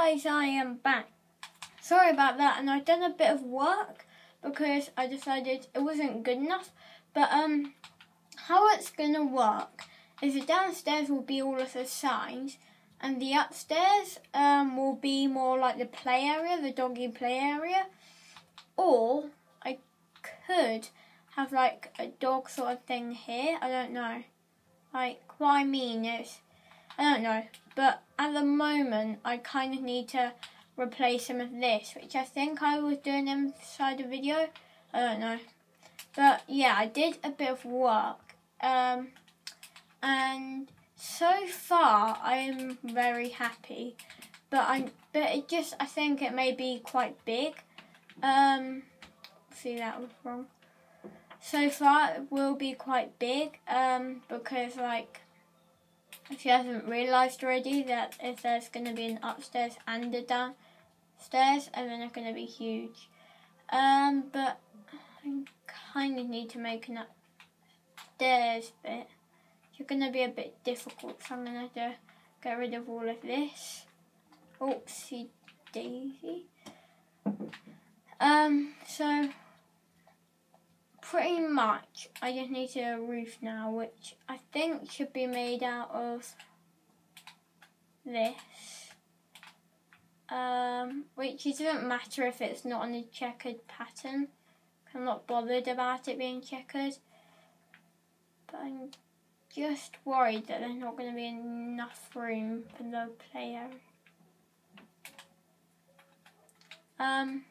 guys, I am back. Sorry about that, and I've done a bit of work because I decided it wasn't good enough. But um, how it's gonna work is the downstairs will be all of the signs, and the upstairs um will be more like the play area, the doggy play area, or I could have like a dog sort of thing here. I don't know. Like what I mean is, I don't know. But at the moment, I kind of need to replace some of this, which I think I was doing inside the video. I don't know. But yeah, I did a bit of work. Um, and so far, I am very happy. But I, but it just, I think it may be quite big. Um, see that was wrong. So far, it will be quite big. Um, because like if you haven't realised already that if there's going to be an upstairs and a downstairs, and then it's going to be huge. Um, but I kind of need to make an upstairs bit. It's going to be a bit difficult, so I'm going to get rid of all of this. Oopsie daisy. Um, so pretty much I just need a roof now, which I think should be made out of this. Um, which it doesn't matter if it's not on a checkered pattern. I'm not bothered about it being checkered. But I'm just worried that there's not going to be enough room for the play area. Um,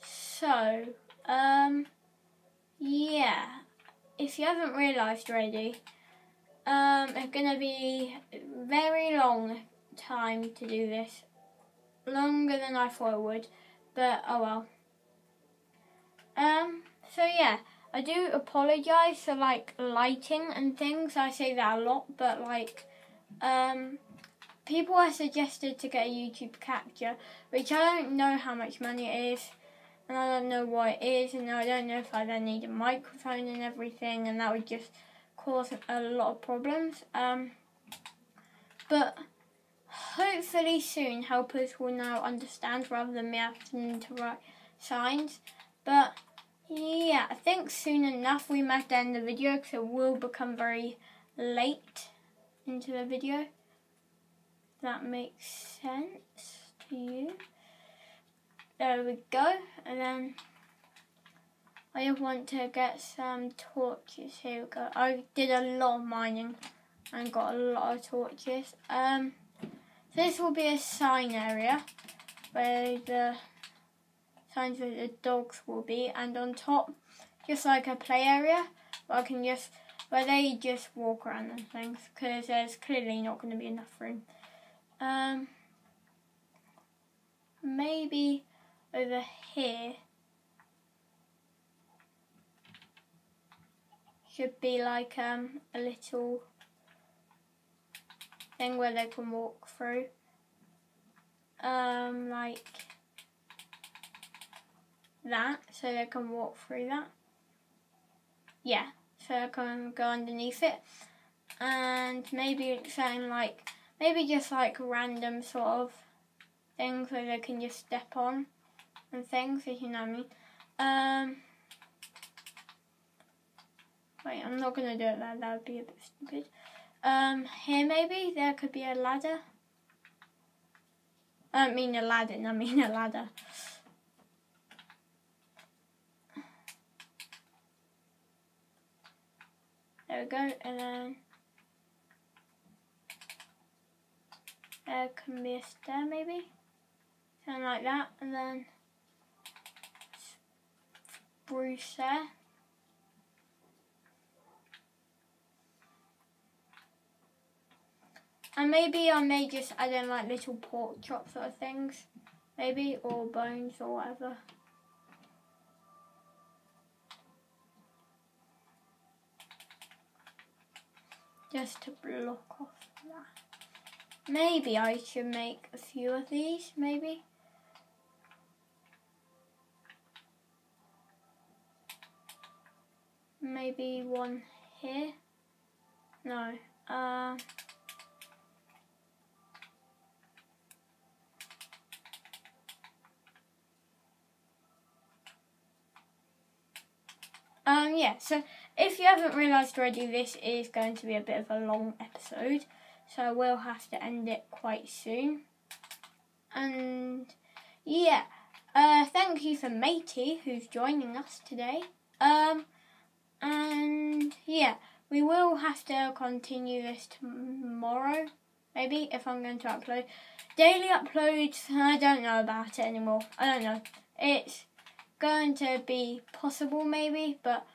so, um, yeah, if you haven't realised already, um, it's to be very long time to do this. Longer than I thought it would, but oh well. Um, so yeah, I do apologise for like lighting and things. I say that a lot, but like, um, people are suggested to get a YouTube capture, which I don't know how much money it is and I don't know what it is, and I don't know if I then need a microphone and everything, and that would just cause a lot of problems. Um, but hopefully soon helpers will now understand rather than me having to write signs. But yeah, I think soon enough we might end the video because it will become very late into the video. That makes sense to you. There we go. And then I want to get some torches. Here we go. I did a lot of mining and got a lot of torches. Um, this will be a sign area where the signs of the dogs will be, and on top, just like a play area, where I can just where they just walk around and things, because there's clearly not going to be enough room. Um, maybe over here should be like um, a little thing where they can walk through. Um, like that, so they can walk through that. Yeah, so I can go underneath it. And maybe something like, maybe just like random sort of things where they can just step on and things, if you know what I mean. Um, wait, I'm not going to do it that, that would be a bit stupid. Um, here maybe, there could be a ladder. I don't mean a ladder, I mean a ladder. There we go, and then there can be a stair maybe, something like that, and then Spruce. Eh? And maybe I may just add in like little pork chop sort of things. Maybe, or bones or whatever. Just to block off that. Maybe I should make a few of these, maybe. maybe one here. No. Uh, um, yeah, so if you haven't realised already, this is going to be a bit of a long episode, so we'll have to end it quite soon. And yeah, uh, thank you for Matey who's joining us today. Um, and yeah, we will have to continue this tomorrow, maybe if I'm going to upload daily uploads. I don't know about it anymore. I don't know. It's going to be possible maybe, but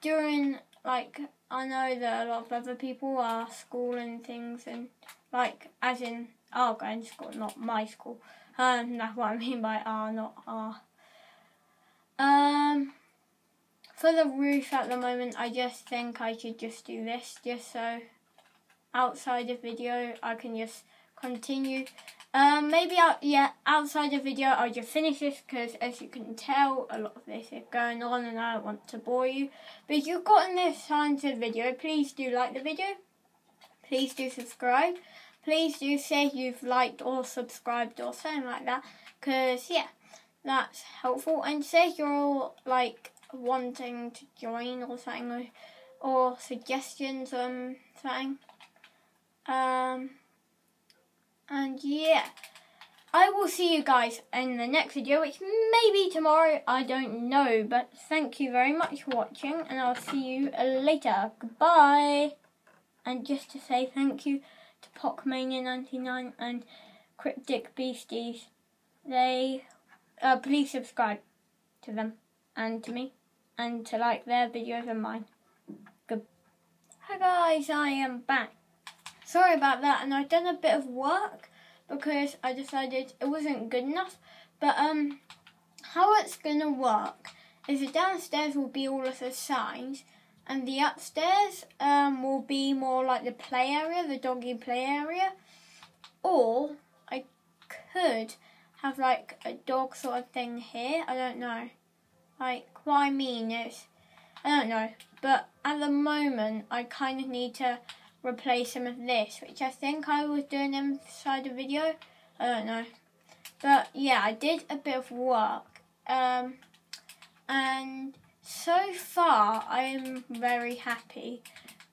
during like I know that a lot of other people are school and things and like as in are going to school, not my school. Um, that's what I mean by are, not are. Um, for the roof at the moment, I just think I should just do this, just so outside of video I can just continue um, maybe I'll, yeah, outside the video I'll just finish this because as you can tell a lot of this is going on and I don't want to bore you. But if you've gotten this far into the video, please do like the video. Please do subscribe. Please do say you've liked or subscribed or something like that because yeah, that's helpful. And say you're all like wanting to join or something or, or suggestions um something. Um and yeah, I will see you guys in the next video, which may be tomorrow, I don't know. But thank you very much for watching, and I'll see you later. Goodbye. And just to say thank you to Pockmania99 and Cryptic Beasties. They, uh, please subscribe to them and to me and to like their videos and mine. Good. Hi guys, I am back sorry about that. And I've done a bit of work because I decided it wasn't good enough. But um, how it's gonna work is the downstairs will be all of the signs, and the upstairs um will be more like the play area, the doggy play area, or I could have like a dog sort of thing here. I don't know. Like what I mean is, I don't know. But at the moment, I kind of need to replace some of this, which I think I was doing inside the video. I don't know. But yeah, I did a bit of work. Um, and so far I am very happy.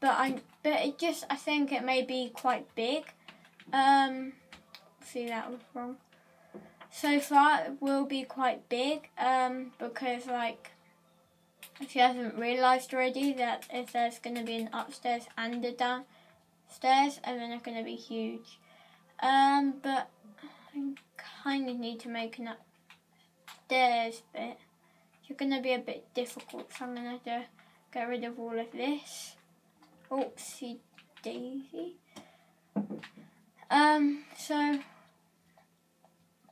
But I but it just I think it may be quite big. Um see that was wrong. So far it will be quite big, um, because like if you haven't realised already that if there's gonna be an upstairs and a downstairs and then they're going to be huge. Um, but I kind of need to make an upstairs bit. It's going to be a bit difficult, so I'm going to to get rid of all of this. Oopsie daisy. Um, so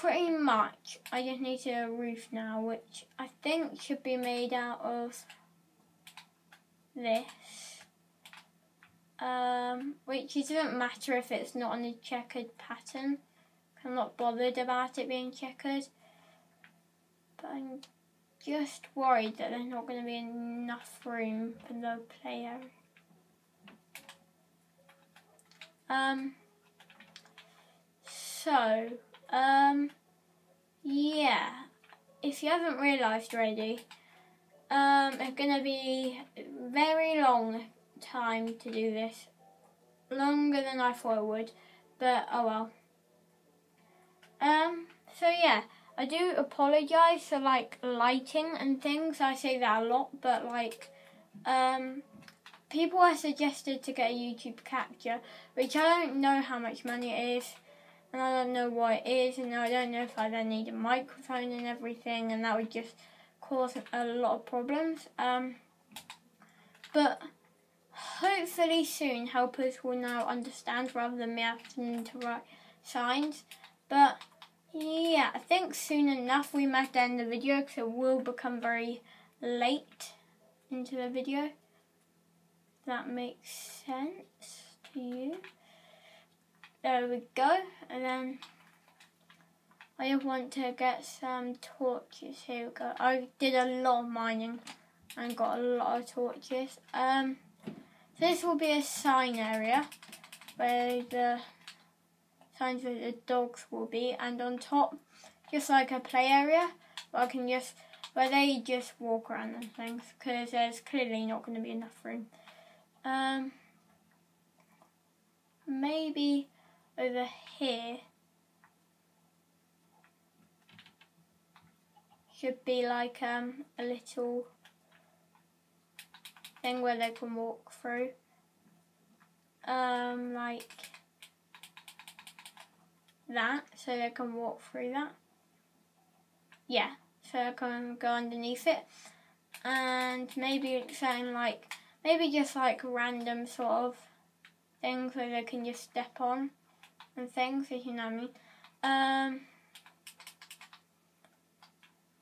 pretty much I just need a roof now, which I think should be made out of this um, which doesn't matter if it's not on a checkered pattern. I'm not bothered about it being checkered. But I'm just worried that there's not going to be enough room for the player. Um, so, um, yeah, if you haven't realised already, um, it's to be very long time to do this. Longer than I thought it would, but oh well. Um, so yeah, I do apologise for like lighting and things. I say that a lot, but like, um, people are suggested to get a YouTube capture, which I don't know how much money it is, and I don't know what it is, and I don't know if I then need a microphone and everything, and that would just cause a lot of problems. Um, but hopefully soon helpers will now understand rather than me having to write signs. But yeah, I think soon enough we might end the video because it will become very late into the video. That makes sense to you. There we go. And then I want to get some torches. Here we go. I did a lot of mining and got a lot of torches. Um, this will be a sign area where the signs where the dogs will be and on top just like a play area where I can just where they just walk around and things because there's clearly not going to be enough room. Um, maybe over here should be like um, a little thing where they can walk through. Um, like that, so they can walk through that. Yeah, so I can go underneath it. And maybe something like, maybe just like random sort of things where they can just step on and things, if you know what I mean. Um,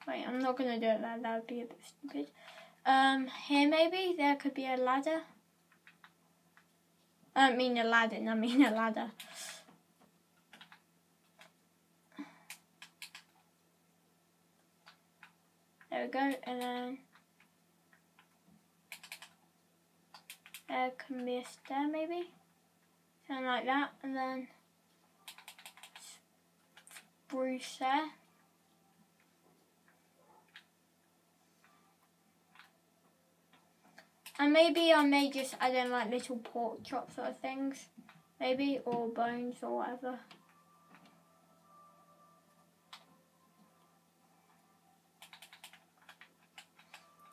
wait, I'm not to do it there, that would be a bit stupid. Um, here maybe there could be a ladder. I don't mean a ladder, I mean a ladder. There we go, and then there can be a stair maybe, something like that, and then spruce there. Eh? And maybe I may just add in like little pork chops or things, maybe, or bones or whatever.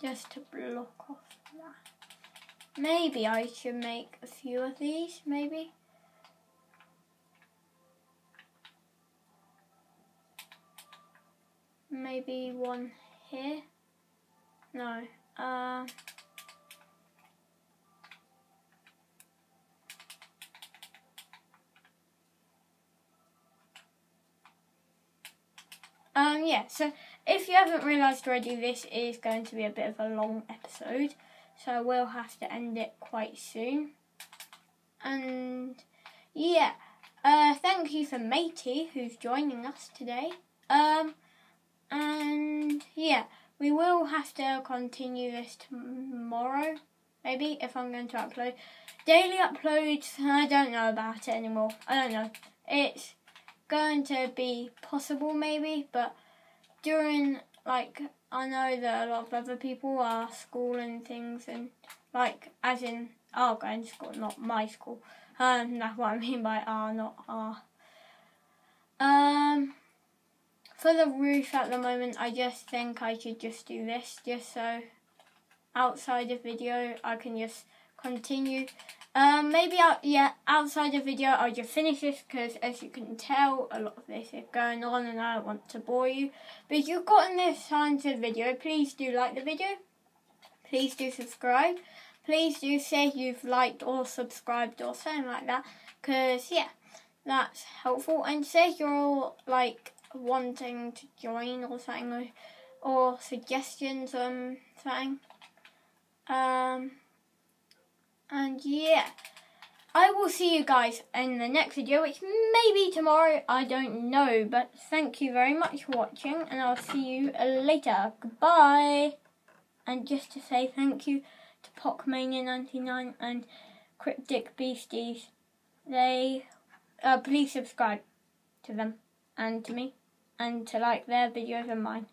Just to block off that. Maybe I should make a few of these, maybe. Maybe one here. No. Uh, Um, yeah, so if you haven't realised already, this is going to be a bit of a long episode, so I will have to end it quite soon. And yeah, uh, thank you for Matey who's joining us today. Um, and yeah, we will have to continue this tomorrow, maybe if I'm going to upload daily uploads. I don't know about it anymore. I don't know. It's going to be possible maybe, but during like I know that a lot of other people are school and things and like as in are going to school, not my school. Um, that's what I mean by are, not are. Um, for the roof at the moment, I just think I should just do this, just so outside of video I can just continue um, maybe I'll, yeah, outside the video, I'll just finish this because as you can tell, a lot of this is going on and I don't want to bore you. But if you've gotten this far into the video, please do like the video. Please do subscribe. Please do say you've liked or subscribed or something like that because, yeah, that's helpful. And say you're all, like, wanting to join or something or, suggestions on something. Um... And yeah, I will see you guys in the next video, which may be tomorrow, I don't know. But thank you very much for watching, and I'll see you later. Goodbye! And just to say thank you to Pocmania99 and Cryptic Beasties. They, uh, please subscribe to them and to me, and to like their videos and mine.